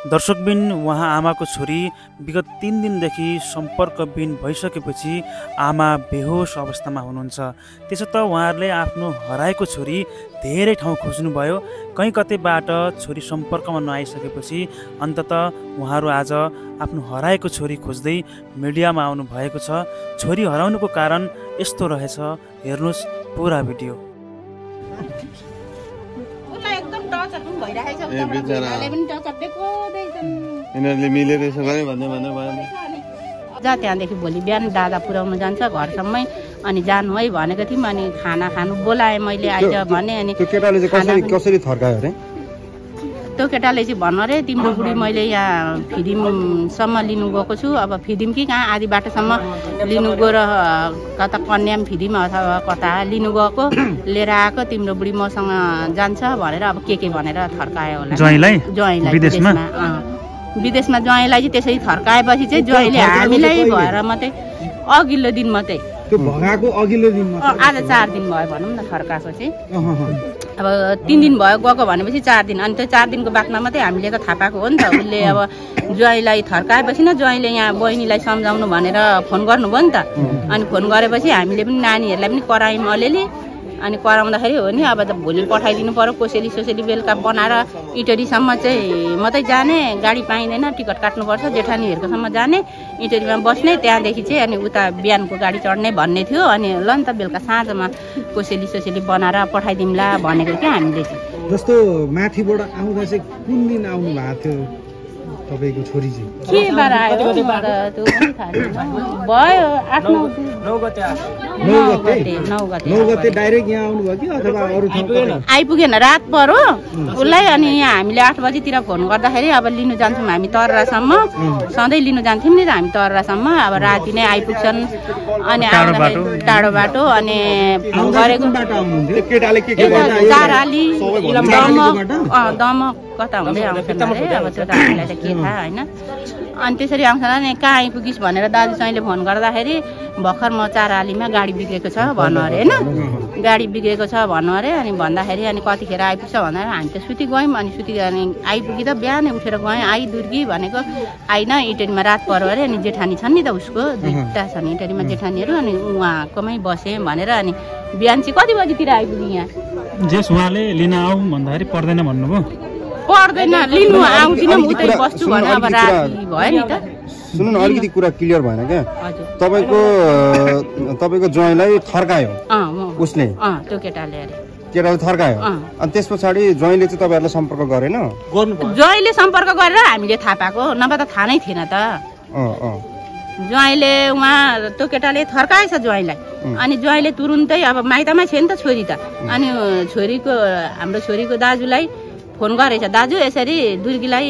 दर्शकबिन उहाँ आमाको छोरी विगत तिन दिनदेखि सम्पर्कबिन भइसकेपछि आमा बेहोस अवस्थामा हुनुहुन्छ। त्यसो त उहाँहरूले आफ्नो हराएको छोरी धेरै ठाउँ खोज्नुभयो। कहीँ कतैबाट छोरी सम्पर्कमा नआइसकेपछि अन्तत उहाँहरू आज आफ्नो हराएको छोरी खोज्दै मिडियामा आउनु भएको छ। छोरी हराउनुको कारण यस्तो रहेछ। हेर्नुहोस् पुरा भिडियो। भइरहेको छ यिनीहरूले मिलेर यसो गरे जा त्यहाँदेखि भोलि बिहान दादा पुऱ्याउनु जान्छ घरसम्मै अनि जानु है भनेको थियौँ अनि खाना खानु बोलाएँ मैले आइज भने अनि केटाले कसरी थर्कायो अरे? त्यो केटाले चाहिँ भन्नु अरे तिम्रो बुढी मैले यहाँ फिदिमसम्म लिनु गएको छु। अब फिदिम कि कहाँ? आधी बाटोसम्म लिनु गएर कता कन्याम फिदिम अथवा कता लिनु गएको लिएर आएको तिम्रो बुढी मसँग जान्छ भनेर अब के के भनेर थर्कायो होला। ज्वाइँलाई? विदेशमा? विदेशमा ज्वाइँलाई चाहिँ त्यसरी थर्काएपछि चाहिँ ज्वाइँले हामीलाई? भएर मात्रै अघिल्लो दिन मात्रै। त्यो भगाएको अघिल्लो दिनमा अँ, आज चार दिन भयो भनौँ न थर्काएको चाहिँ। अब तिन दिन भयो गएको भनेपछि चार दिन। अनि त्यो चार दिनको बादमा मात्रै हामीले त थाहा पाएको हो नि त। उसले अब ज्वाइँलाई थर्काएपछि न ज्वाइँले यहाँ बहिनीलाई सम्झाउनु भनेर फोन गर्नुभयो नि त। अनि फोन गरेपछि हामीले पनि नानीहरूलाई पनि करायौँ अलिअलि। अनि कराउँदाखेरि हो नि अब त भोलि पठाइदिनु पऱ्यो कोसेली सोसेली बेलुका बनाएर इटरीसम्म चाहिँ मात्रै जाने गाडी पाइँदैन टिकट काट्नुपर्छ जेठानीहरूकोसम्म जाने इटरीमा बस्ने त्यहाँदेखि चाहिँ अनि उता बिहानको गाडी चढ्ने भन्ने थियो अनि ल नि त बेलुका साँझमा कोसेली सोसेली बनाएर पठाइदिउँला भनेको थियो हामीले चाहिँ। जस्तो माथिबाट आउँदा चाहिँ कुन दिन आउनु भएको थियो? तपाईँको छोरी चाहिँ। के बार आयो? त्यो पनि थाहा छैन। भयो आठ नौ गते गते? नौ गते। नौ गते डाइरेक्ट यहाँ आउनुभयो कि अथवा अरू? आइपुगेन। रात पऱ्यो उसलाई अनि यहाँ हामीले आठ बजीतिर फोन गर्दाखेरि अब लिनु जान्छौँ हामी तररासम्म। सधैँ लिनु जान्थ्यौँ नि त हामी तररासम्म। अब राति नै आइपुग्छन्। अनि टाढो आउँदाखेरि टाढो बाटो अनि गरेको दमक। कता हुँदै आउँछन् अरे अब त्यो त हामीलाई त के थाहा होइन? अनि त्यसरी आउँछन् अनि कहाँ आइपुगिस् भनेर दाजु साईले फोन गर्दाखेरि भर्खर म चारालीमा गाडी बिग्रेको छ भन्नु अरे होइन? गाडी बिग्रेको छ भन्नु अरे अनि भन्दाखेरि अनि कतिखेर आइपुग्छ भन्दाखेरि हामी त सुति गयौँ अनि सुति अनि आइपुगी त बिहानै उठेर गएँ आई दुर्गी भनेको आइन इटरीमा रात पऱ्यो अरे अनि जेठानी छन् नि त उसको दुईवटा छन् इटरीमा जेठानीहरू अनि उहाँकोमै बसेँ भनेर अनि बिहान चाहिँ कति बजीतिर आइपुगेँ यहाँ? जेस उहाँले लिन आऊ भन्दाखेरि पर्दैन भन्नुभयो। पर्दैन लिनु आउँदिनँ उतै बस्छु भने अब राति भयो नि त। सुन्नु न अलिकति कुरा क्लियर भएन क्या। हजुर। तपाईँको तपाईँको ज्वाइँलाई थर्कायो उसले? अँ त्यो केटाले अरे। केटाले थर्कायो। अनि त्यस पछाडि ज्वाइँले चाहिँ तपाईँहरूलाई सम्पर्क गरेन? ज्वाइँले सम्पर्क गरेर हामीले थाहा पाएको। नभए त थाहा नै थिएन त। ज्वाइँले उहाँ त्यो केटाले थर्काएछ ज्वाइँलाई। अनि ज्वाइँले तुरुन्तै अब माइतमै छ नि त छोरी त। अनि छोरीको हाम्रो छोरीको दाजुलाई फोन गरेछ दाजु यसरी दुर्गीलाई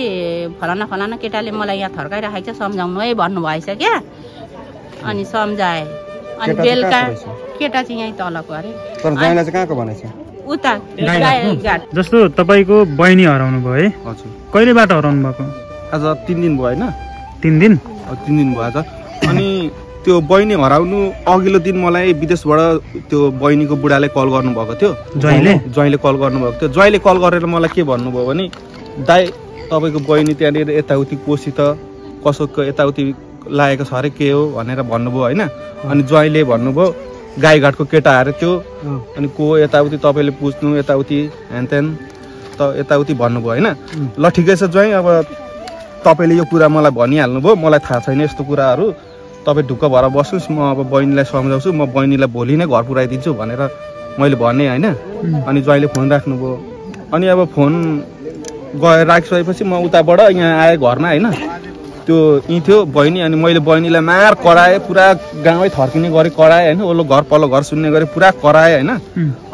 फलाना फलाना केटाले मलाई यहाँ थर्काइराखेको छ सम्झाउनु है भन्नुभएछ क्या? अनि सम्झाएँ। अनि बेलुका? केटा चाहिँ यहीँ तलको अरे तर ज्वाइँलाई चाहिँ कहाँको भनेछ? उता जस्तो तपाईँको बहिनी हराउनु भयो है हजुर। कहिलेबाट हराउनु भएको? आज तिन दिन भयो होइन? तिन दिन? अब तिन दिन भयो त अनि त्यो बहिनी हराउनु अघिल्लो दिन मलाई विदेशबाट त्यो बहिनीको बुढाले कल गर्नुभएको थियो। ज्वाइँले? ज्वाइँले कल गर्नुभएको थियो। ज्वाइँले कल गरेर मलाई के भन्नुभयो भने दाइ तपाईँको बहिनी त्यहाँनिर यताउति कोसित कसोको यताउति लागेको छ अरे के हो? भनेर भन्नुभयो होइन? अनि ज्वाइँले भन्नुभयो गाईघाटको केटा अरे त्यो अनि को यताउति तपाईँले पुज्नु यताउति ह्यान त यताउति भन्नुभयो होइन? ल ठिकै छ ज्वाइँ अब तपाईँले यो कुरा मलाई भनिहाल्नुभयो। मलाई थाहा छैन यस्तो कुराहरू। तपाईँ ढुक्क भएर बस्नुहोस् म अब बहिनीलाई सम्झाउँछु म बहिनीलाई भोलि नै घर पुऱ्याइदिन्छु भनेर मैले भनेँ होइन। अनि ज्वाइँले फोन राख्नुभयो। अनि अब फोन गएर राखिसकेपछि म उताबाट यहाँ आएँ घरमा होइन। त्यो यहीँ थियो बहिनी अनि मैले बहिनीलाई मार कराएँ पुरा गाउँै थर्किने गरी कराएँ होइन ओल्लो घर पल्लो घर सुन्ने गरी पुरा कराएँ होइन।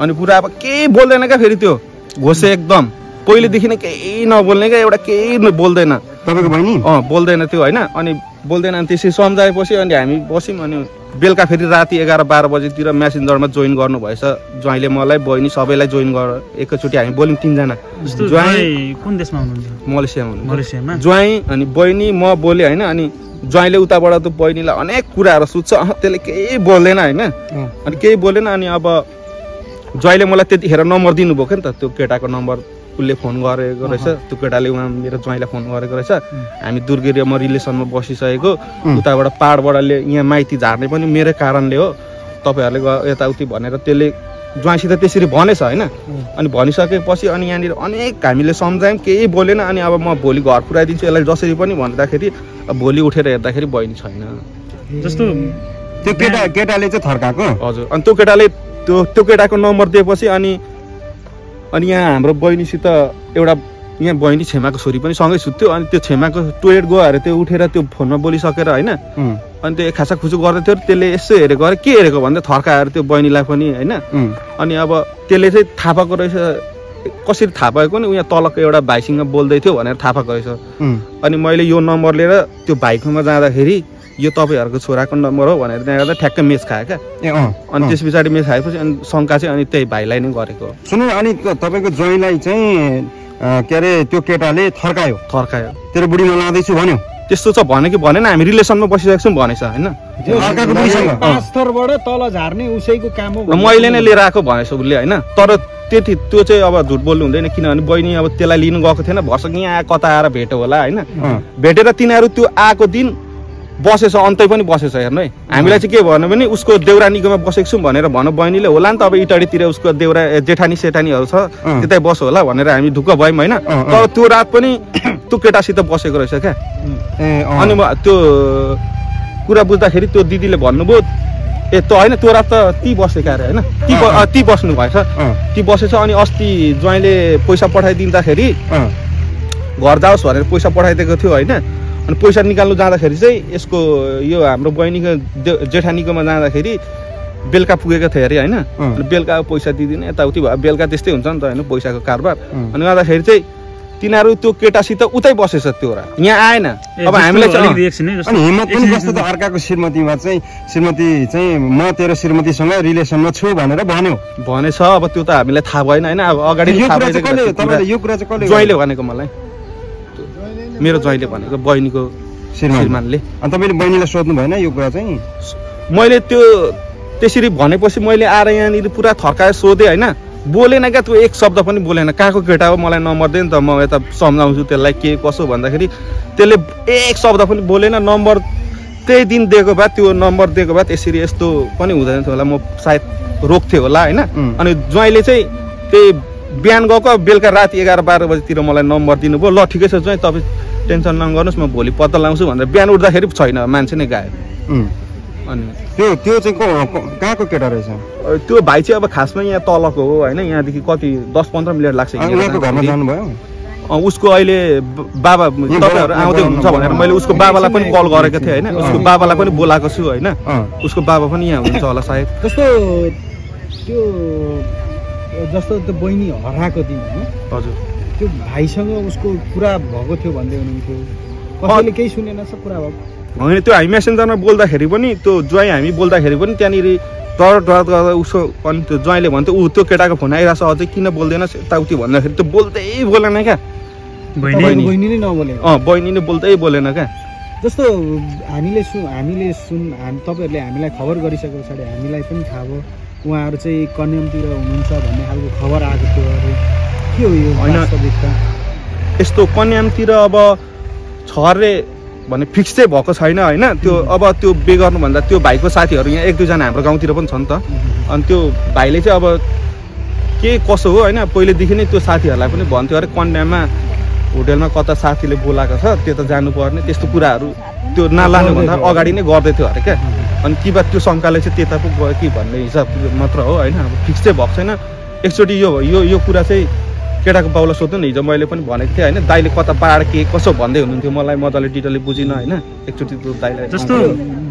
अनि पुरा अब केही बोल्दैन क्या फेरि त्यो। घोसे एकदम। पहिलेदेखि नै केही नबोल्ने क्या एउटा केही न- बोल्दैन। तपाईँको बहिनी? अँ बोल्दैन त्यो होइन। अनि बोल्दैन अनि त्यसरी सम्झाएपछि अनि हामी बस्यौँ अनि बेलुका फेरि राति एघार बाह्र बजीतिर म्यासेन्जरमा जोइन गर्नुभएछ। ज्वाइँले मलाई बहिनी सबैलाई जोइन गर एकैचोटि हामी बोल्यौँ तिनजना। ज्वाइँ कुन देशमा हुनुहुन्छ? मलेसियामा हुनुहुन्छ। मलेसियामा? ज्वाइँ अनि बहिनी म बोलेँ होइन अनि ज्वाइँले उताबाट त बहिनीलाई अनेक कुराहरू सुत्छ। अँ, त्यसले केही बोल्दैन होइन। अनि केही बोलेन अनि अब ज्वाइँले मलाई त्यतिखेर नम्बर दिनुभएको नि त त्यो केटाको नम्बर। उसले फोन गरेको रहेछ त्यो केटाले उहाँ मेरो ज्वाइँलाई फोन गरेको रहेछ। हामी दुर्गेरी म रिलेसनमा बसिसकेको उताबाट पाहाडबाट ले यहाँ माइती झार्ने पनि मेरै कारणले हो। तपाईँहरूले ग- यताउति भनेर त्यसले ज्वाइँसित त्यसरी भनेछ होइन? अनि भनिसकेपछि अनि यहाँनिर अनेक हामीले सम्झायौँ केही बोलेन। अनि अब म भोलि घर पुऱ्याइदिन्छु यसलाई जसरी पनि भन्दाखेरि अब भोलि उठेर हेर्दाखेरि बहिनी छैन। जस्तो त्यो केटा केटाले चाहिँ थर्काएको? हजुर। अनि त्यो केटाले त्यो त्यो केटाको नम्बर दिएपछि अनि अनि यहाँ हाम्रो बहिनीसित एउटा यहाँ बहिनी छेमाको छोरी पनि सँगै सुत्थ्यो अनि त्यो छेमाको टोइलेट गयो अरे त्यो उठेर त्यो फोनमा बोलिसकेर होइन अनि त्यो खासा खुसु गर्दै थियो त्यसले यसो हेरेको अरे के हेरेको भन्दै थर्काएर त्यो बहिनीलाई पनि होइन। अनि अब त्यसले चाहिँ थाहा पाएको रहेछ कसरी थाहा पाएको नि उहाँ तलको एउटा भाइसँग बोल्दै थियो भनेर थाहा पाएको रहेछ। अनि मैले यो नम्बर लिएर त्यो भाइकोमा जाँदाखेरि यो तपाईँहरूको छोराको नम्बर हो भनेर त्यहाँ गर्दा ठ्याक्कै मेच खायो क्या। ए अँ अनि। त्यस पछाडि मेच खाएपछि अनि शङ्का चाहिँ अनि त्यही भाइलाई नै गरेको हो। सुन्नु अनि तपाईँको ज्वाइँलाई चाहिँ के अरे त्यो केटाले थर्कायो? थर्कायो। तेरो बुढीमा लाँदैछु भन्यो? त्यस्तो छ भने कि भनेन हामी रिलेसनमा बसिरहेको छौँ भनेछ होइन? त्यो अर्काको बुढीसँग? पाँच थरबाट तल झार्ने उसैको काम हो र मैले नै लिएर आएको भनेछ उसले होइन? तर त्यति त्यो चाहिँ अब झुट बोल्नु हुँदैन किनभने बहिनी अब त्यसलाई लिनु गएको थिएन भर्सक यहाँ कता आएर भेट्यो होला होइन? भेटेर तिनीहरू त्यो आएको दिन बसेछ अन्तै पनि बसेछ हेर्नु है। हामीलाई चाहिँ के भन्यो भने उसको देउरानीकोमा बसेको छौँ भनेर भनौँ बहिनीले होला नि त अब इटाडीतिर उसको देउरा जेठानी सेठानीहरू छ। त्यतै बस होला भनेर हामी ढुक्क भयौँ होइन। तर त्यो रात पनि त्यो केटासित बसेको रहेछ क्या। अनि म त्यो कुरा बुझ्दाखेरि त्यो दिदीले भन्नुभयो ए त होइन त्यो रात त ती बसेका अरे होइन? ती ती बस्नु भएछ। ती बसेछ अनि अस्ति ज्वाइँले पैसा पठाइदिँदाखेरि घर जाओस् भनेर पैसा पठाइदिएको थियो होइन। अनि पैसा निकाल्नु जाँदाखेरि चाहिँ यसको यो हाम्रो बहिनीको जेठानीकोमा जाँदाखेरि बेलुका पुगेको थियो अरे होइन? बेलुका पैसा दिँदिन यताउति भयो। बेलुका त्यस्तै हुन्छ नि त होइन? पैसाको कारोबार। अनि गर्दाखेरि चाहिँ तिनीहरू त्यो केटासित उतै बसेछ त्यो रा। यहाँ आएन। अब हामीलाई अनि हिम्मत पनि कस्तो त अर्काको श्रीमतीमा चाहिँ श्रीमती चाहिँ म तेरो श्रीमतीसँग रिलेसनमा छु भनेर भन्यो। भनेछ अब त्यो त हामीलाई थाहा भएन होइन? अब अगाडि यो कुरा चाहिँ ज्वाइँले भनेको मलाई। मेरो ज्वाइँले भनेको बहिनीको श्रीमान श्रीमानले। अनि तपाईँले बहिनीलाई सोध्नु भएन यो कुरा चाहिँ? मैले त्यो त्यसरी भनेपछि मैले आएर यहाँनिर पुरा थर्काएर सोधेँ होइन? बोलेन क्या त्यो एक शब्द पनि बोलेन। कहाँको केटा हो? मलाई नम्बर दे नि त म यता सम्झाउँछु त्यसलाई के कसो भन्दाखेरि त्यसले एक शब्द पनि बोलेन। नम्बर त्यही दिन दिएको भए त्यो नम्बर दिएको भए त्यसरी यस्तो पनि हुँदैन थियो होला। म सायद रोक्थेँ होला होइन. अनि ज्वाइँले चाहिँ त्यही बिहान गएको बेलुका राति एघार बाह्र बजीतिर मलाई नम्बर दिनुभयो। ल ठिकै छ ज्वाइँ तपाईँ टेन्सन नगर्नुहोस् म भोलि पत्ता लगाउँछु भनेर बिहान उठ्दाखेरि छैन मान्छे नै गायो. अनि त्यो त्यो चाहिँ कहाँको केटा रहेछ? त्यो भाइ चाहिँ अब खासमा यहाँ तलको हो होइन? यहाँदेखि कति दस पन्ध्र मिनट लाग्छ घरमा। जानुभयो? उसको अहिले बाबा तपाईँहरू यहाँ आउँदै हुनुहुन्छ भनेर मैले उसको बाबालाई पनि कल गरेको थिएँ होइन? उसको बाबालाई पनि बोलाएको छु होइन? अँ, उसको बाबा पनि यहाँ हुनुहुन्छ होला सायद। जस्तो त्यो जस्तो त्यो बहिनी हराएको दिन होइन हजुर। त्यो भाइसँग उसको कुरा भएको थियो भन्दै हुनुहुन्थ्यो। कसैले केही सुनेन छ कुरा भएको। होइन त्यो हामी मेसेन्जरमा बोल्दाखेरि पनि त्यो ज्वाइँ हामी बोल्दाखेरि पनि त्यहाँनिर डर डर गर्दा उसको अनि त्यो ज्वाइँले भन्थ्यो ऊ त्यो केटाको फोन आइरहेको छ अझै किन बोल्दैनस् यताउति भन्दाखेरि त्यो बोल्दै बोलेन क्या। बहिनी? नै नबोले। अँ बहिनी नै बोल्दै बोलेन क्या। जस्तो हामीले सु हामीले सुन हामी तपाईँहरूले हामीलाई खबर गरिसके पछाडि हामीलाई पनि थाहा भयो उहाँहरू चाहिँ कन्यामतिर हुनुहुन्छ भन्ने खालको खबर आएको थियो अरे। के हो यो। वास्तविकता। यस्तो कन्यामतिर अब छ अरे भने फिक्स चाहिँ भएको छैन होइन? त्यो अब त्यो बे गर्नुभन्दा त्यो भाइको साथीहरू यहाँ एक दुईजना हाम्रो गाउँतिर पनि छ नि त अनि त्यो भाइले चाहिँ अब के कसो हो होइन? पहिलेदेखि नै त्यो साथीहरूलाई पनि भन्थ्यो अरे कन्यामा होटेलमा कता साथीले बोलाएको छ? त्यो त जानुपर्ने। त्यस्तो कुराहरू त्यो नलानुभन्दा अगाडि नै गर्दै थियो अरे क्या? अनि कि बा त्यो शङ्काले चाहिँ त्यता पो गयो कि भन्ने हिसाब मात्र हो होइन? अब फिक्स चाहिँ भएको छैन। एकचोटि यो यो यो कुरा चाहिँ केटाको बाउलाई सोध्नु नि हिजो मैले पनि भनेको थिएँ होइन दाइले कता पाहाड के कसो भन्दै हुनुहुन्थ्यो मलाई मजाले डिटेलले बुझिनँ होइन एकचोटि दाइलाई जस्तो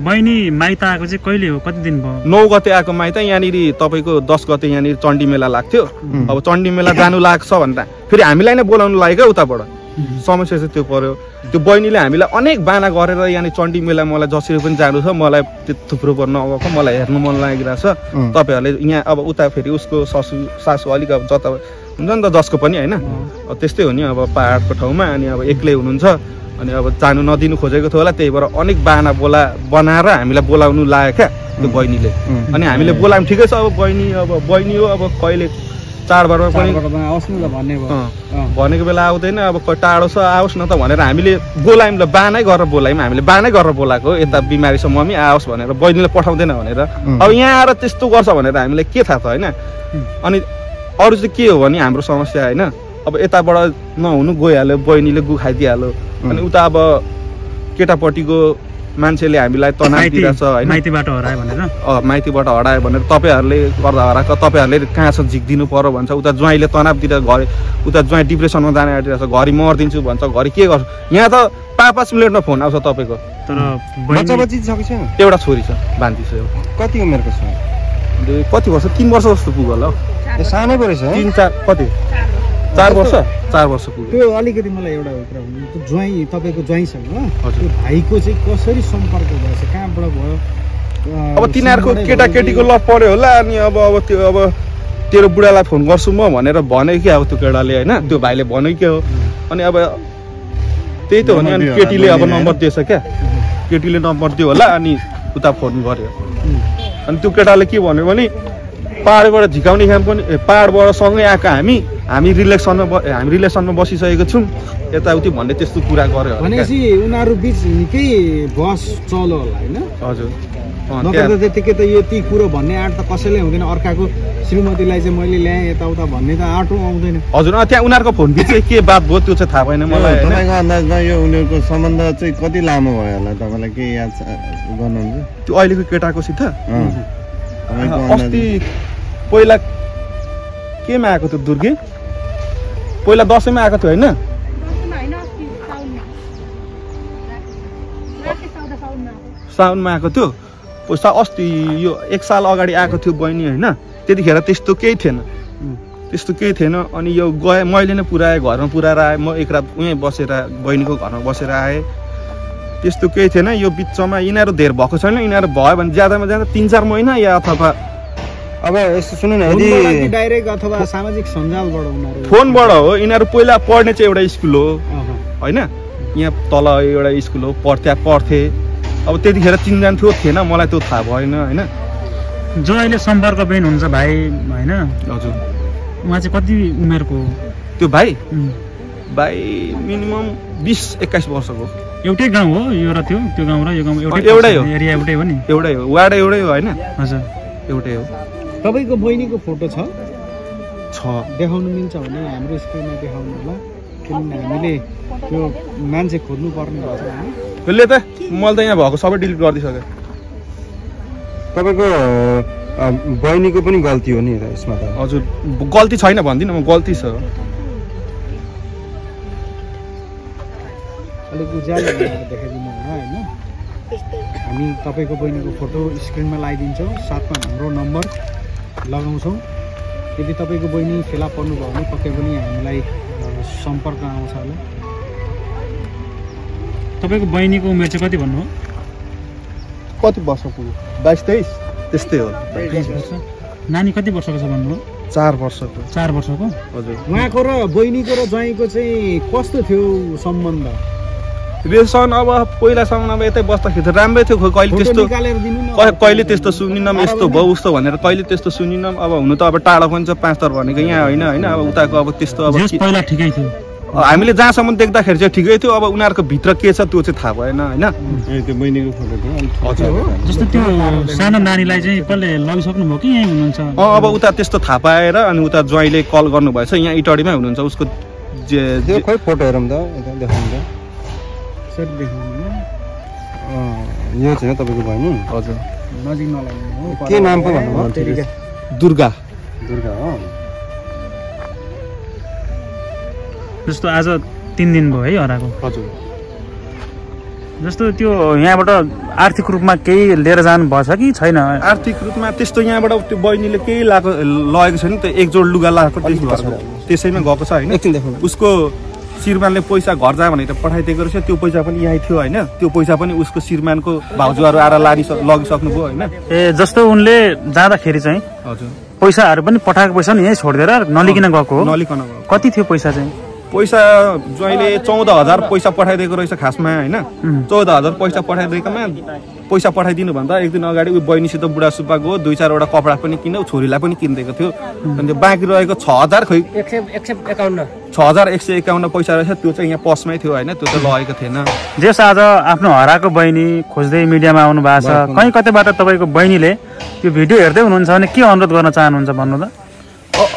बहिनी माइत आएको चाहिँ कहिले हो कति दिन भयो? नौ गते आएको माइत यहाँनिर तपाईँको दस गते यहाँनिर चण्डी मेला लाग्थ्यो। अब चण्डी मेला जानु लाग्छ भनेर फेरि हामीलाई नै बोलाउनु लाग्यो क्या उताबाट? समस्या चाहिँ त्यो पर्यो। त्यो बहिनीले हामीलाई अनेक बाना गरेर यहाँनिर चण्डी मेला मलाई जसरी पनि जानु छ मलाई त्यो थुप्रो पर्न नगएको मलाई हेर्नु मन लागिरहेको छ. तपाईँहरूले यहाँ अब उता फेरि उसको ससु सासु अलिक अब जता हुन्छ नि त जसको पनि होइन। त्यस्तै हो नि अब पाहाडको ठाउँमा अनि अब एक्लै हुनुहुन्छ। अनि अब जानु नदिनु खोजेको थियो होला त्यही भएर अनेक बाना बोला बनाएर हामीलाई बोलाउनु लाग्यो क्या त्यो बहिनीले. अनि हामीले बोलायौँ ठिकै छ अब बहिनी अब बहिनी हो अब कहिले चाडबाडमा पनि। भनेको बेला आउँदैन अब टाढो छ आओस् न त भनेर हामीले बोलायौँ ल बानै गरेर बोलायौँ। हामीले बानै गरेर बोलाएको हो, यता बिमारी छ मम्मी आओस् भनेर बहिनीले पठाउँदैन भनेर। अब यहाँ आएर त्यस्तो गर्छ भनेर हामीलाई के थाहा त होइन? अनि अरू चाहिँ के हो भने हाम्रो समस्या होइन? अब यताबाट नहुनु गइहाल्यो बहिनीले गु खाइदिइहाल्यो अनि उता अब केटापट्टिको मान्छेले हामीलाई तनाव दिइरहेछ होइन? माइतीबाट हरायो भनेर? अँ, माइतीबाट हरायो भनेर तपाईँहरूले गर्दा हराएको तपाईँहरूले कहाँ छ झिकिदिनु पर्यो भन्छ? उता ज्वाइँले तनाव दिएर घरि उता ज्वाइँ डिप्रेसनमा जाने आँटिरहेछ घरि मरिदिन्छु भन्छ घरि के गर्छ? यहाँ त पाँच पाँच मिनटमा फोन आउँछ तपाईँको। तर एउटा छोरी छ भान्ती छ एउटा। कति उमेरको छ कति वर्ष? तिन वर्ष जस्तो पुग्यो होला हौ सानै पो रहेछ है? तिन चार कति? चार वर्ष? चार वर्ष पुग्यो। त्यो अलिकति मलाई एउटा कुरा भन्नु त्यो ज्वाइँ तपाईँको ज्वाइँसँग हजुर। त्यो भाइको चाहिँ कसरी सम्पर्क भएछ? कहाँबाट भयो? अब तिनीहरूको केटाकेटीको लप पर्यो होला अनि अब अब त्यो अब तेरो बुढालाई फोन गर्छु म भनेर भन्यो कि अब त्यो केटाले होइन? त्यो भाइले भन्यो के हो। अनि अब त्यही त हो नि अनि केटीले अब नम्बर दिएछ क्या? केटीले नम्बर दियो होला अनि उता फोन गर्यो। अनि त्यो केटाले के भन्यो भने पाहाडबाट झिकाउने काम पनि पाहाडबाट सँगै आएको हामी हामी ए, हामी रिलेसनमा बसिसकेको छौँ। यताउति भन्ने त्यस्तो कुरा क्या। भनेपछि उनीहरू बिच निकै बस चल्यो होला होइन? हजुर। त त्यतिकै त यति कुरो भन्ने आँट त कसैले हुँदैन। अर्काको श्रीमतीलाई चाहिँ मैले ल्याएँ यताउता भन्ने त आँटो आउँदैन। हजुर अँ, त्यहाँ उनीहरूको फोन बिच चाहिँ के बात भयो त्यो चाहिँ थाहा भएन मलाई तपाईँको अन्दाजमा यो उनीहरूको सम्बन्ध चाहिँ कति लामो भयो होला? तपाईँलाई के याद गर्नुहुन्छ? त्यो अहिलेको केटाकोसित अस्ति पहिला केमा आएको थियो दुर्गे? पहिला दसैँमा आएको थियो होइन? साउनमा। आएको थियो? पैसा अस्ति यो एक साल अगाडि आएको थियो बहिनी होइन? त्यतिखेर त्यस्तो केही थिएन। त्यस्तो केही थिएन। अनि यो गएँ मैले नै पुऱ्याएँ घरमा पुऱ्याएर आएँ। म एक रात उहीँ बसेर बहिनीको घरमा बसेर आएँ। त्यस्तो केही थिएन। यो बिचमा यिनीहरू धेर भएको छैन। यिनीहरू भयो भने ज्यादामा ज्यादा तिन चार महिना या अथवा अब यस्तो सुन्नु न यदि डाइरेक्ट अथवा सामाजिक सञ्जालबाट उनीहरू फोनबाट हो यिनीहरू पहिला पढ्ने चाहिँ एउटा स्कुल हो। होइन? यहाँ तल एउटा स्कुल हो पढ्थ्या पढ्थे। अब त्यतिखेर चिनजान थियो थिएन मलाई त्यो थाहा भएन होइन? जो अहिले सम्पर्कविहीन हुन्छ भाइ होइन? हजुर। उहाँ चाहिँ कति उमेरको हो? त्यो भाइ? भाइ मिनिमम बिस एक्काइस वर्षको। एउटै गाउँ हो यो र त्यो? त्यो गाउँ र यो गाउँ? अँ, एउटै हो। एरिया एउटै हो नि? एउटै हो। वार्ड एउटै हो होइन? हजुर। एउटै हो। तपाईँको बहिनीको फोटो छ? छ। देखाउनु मिल्छ भने हाम्रो स्क्रिनमा देखाउनु होला। किनभने हामीले त्यो मान्छे खोज्नु पर्ने हुन्छ होइन यसले त? मैले त यहाँ भएको सबै डिलिट गरिदिइसकेँ। तपाईँको बहिनीको पनि गल्ती हो नि यसमा त। हजुर गल्ती छैन भन्दिनँ म गल्ती छ। अलिक उज्यालो देखाइदिनु होला होइन? हामी तपाईँको बहिनीको फोटो स्क्रिनमा लगाइदिन्छौँ। साथमा हाम्रो नम्बर लगाउँछौँ। यदि तपाईँको बहिनी फेला पर्नुभयो भने पक्कै पनि हामीलाई सम्पर्क आउँछ होला। तपाईँको बहिनीको उमेर चाहिँ कति भन्नु कति वर्ष पुग्यो बाइस तेइस? त्यस्तै हो। तेइस वर्ष। नानी कति वर्षको छ भन्नु चार वर्षको। चार वर्षको? हजुर। उहाँको र बहिनीको र ज्वाइँको चाहिँ कस्तो थियो सम्बन्ध? रिलेसन अब पहिलासम्म अब यतै बस्दाखेरि त राम्रै थियो खोइ कहिले त्यस्तो कहिले त्यस्तो सुनिनँ यस्तो भयो उस्तो भनेर कहिले त्यस्तो सुनिनँ अब हुनु त अब टाढो पनि छ पाँच तर भनेको यहाँ होइन होइन अब उताको अब त्यस्तो अब पहिला ठिकै थियो। हामीले जहाँसम्म देख्दाखेरि चाहिँ ठिकै थियो अब उनीहरूको भित्र के छ त्यो चाहिँ थाहा भएन होइन। ए, त्यो बहिनीको फोटो थियो अलिक हजुर। जस्तो त्यो सानो नानीलाई चाहिँ कसले लगिसक्नु भयो कि यहीँ हुनुहुन्छ? अँ अब उता त्यस्तो थाहा पाएर अनि उता ज्वाइँले कल गर्नुभएछ यहाँ इटडीमै हुनुहुन्छ उसको जे खोइ फोटो हेरौँ त देखाउनु सरी देखाउनु यो चाहिँ हो तपाईँको बहिनी हजुर। नजिक नलाग्नु हो के नाम पो भन्नुभयो? दुर्गा। दुर्गा हो। जस्तो आज तिन दिन भयो है हराएको। हजुर। जस्तो त्यो यहाँबाट आर्थिक रूपमा केही लिएर जानु भएछ कि छैन? आर्थिक रूपमा त्यस्तो यहाँबाट त्यो बहिनीले केही लगाएको लगेको छैन त एक जोड लुगा लगाएको त्यसैमा गएको छ होइन। उसको श्रीमानले पैसा घर जा भनेर पठाइदिएको रहेछ त्यो पैसा पनि यहीँ थियो होइन। त्यो पैसा पनि उसको श्रीमानको भाउजूहरू आएर लागिस लगिसक्नुभयो होइन। ए जस्तो उनले जाँदाखेरि चाहिँ हजुर। पैसाहरू पनि पठाएको पैसा नि यहीँ छोडिदिएर नलिकन गएको हो? नलिकन गएको। कति थियो पैसा चाहिँ? पैसा ज्वाइँले चौध हजार पैसा पठाइदिएको रहेछ खासमा होइन? चौध हजार पैसा पठाइदिएकोमा पैसा पठाइदिनु भन्दा एक दिन अगाडि उयो बहिनीसित बुढा सुब्बा गयो दुई चारवटा कपडा पनि किन्यो छोरीलाई पनि किनिदिएको थियो। अनि त्यो बाँकी रहेको छ हजार खोइ एक सय एक सय एकाउन्न। छ हजार एक सय एकाउन्न पैसा रहेछ त्यो चाहिँ यहाँ पसमै थियो होइन? त्यो चाहिँ लगेको थिएन। जेस आज आफ्नो हराएको बहिनी खोज्दै मिडियामा आउनु भएको छ कहीँ कतैबाट तपाईँको बहिनीले त्यो भिडियो हेर्दै हुनुहुन्छ भने के अनुरोध गर्न चाहनुहुन्छ भन्नु त?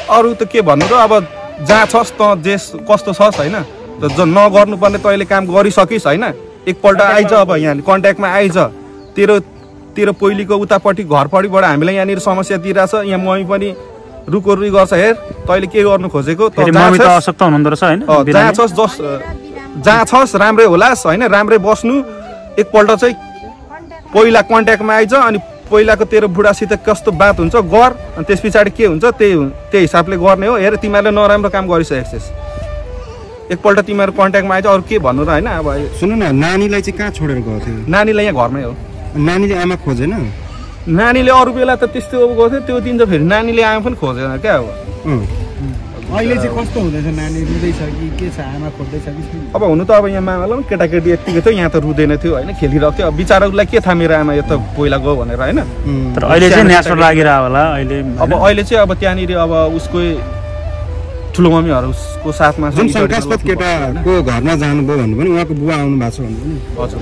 अरू त के भन्नु र अब जहाँ छस् त जेस कस्तो छस् होइन? त ज नगर्नुपर्ने तैँले काम गरिसकिस् होइन? एकपल्ट आइज अब यहाँ कन्ट्याक्टमा आइज। तेरो तेरो पहिलेको उतापट्टि घरपट्टिबाट हामीलाई यहाँनिर समस्या दिइरहेछ। यहाँ मम्मी पनि रुको रुई गर्छ हेर तैँले के गर्नु खोजेको? जहाँ? छस्। जस जहाँ छस् राम्रै होलास् होइन? राम्रै बस्नु। एकपल्ट चाहिँ पहिला कन्ट्याक्टमा आइज अनि पहिलाको तेरो बुढासित कस्तो बात हुन्छ गर। अनि त्यस पछाडि के हुन्छ त्यही त्यही हिसाबले गर्ने हो। हेर तिमीहरूले नराम्रो काम गरिसकेको छस्। एकपल्ट तिमीहरू कन्ट्याक्टमा आइज अरू के भन्नु र होइन अब सुन्नु न नानीलाई चाहिँ कहाँ छोडेर गएको थियो? नानीलाई यहाँ घरमै हो। नानीले आमा खोजेन? नानीले अरू बेला त त्यस्तो अब गर्थ्यो त्यो दिन त फेरि नानीले आमा पनि खोजेन क्या अब। अहिले चाहिँ कस्तो हुँदैछ नानी? रुँदैछ कि के छ? आमा खोज्दैछ कि अब हुनु त अब यहाँ मामालाई पनि केटाकेटी यत्तिकै थियो यहाँ त रुँदैन थियो होइन? खेलिरहेको थियो। अब बिचराहरूलाई के थाहा मेरो आमा यता पहिला गयो भनेर होइन? उम्। तर अहिले चाहिँ सानो नेचुरल लागिरह होला अहिले अब? अहिले चाहिँ अब त्यहाँनिर अब उसको ठुलो मम्मीहरूको साथमा जुन चाहिँ शङ्कास्पद केटाको घरमा जानुभयो भन्नु पनि उहाँको बुवा आउनु भएको छ भन्नु पनि। हजुर।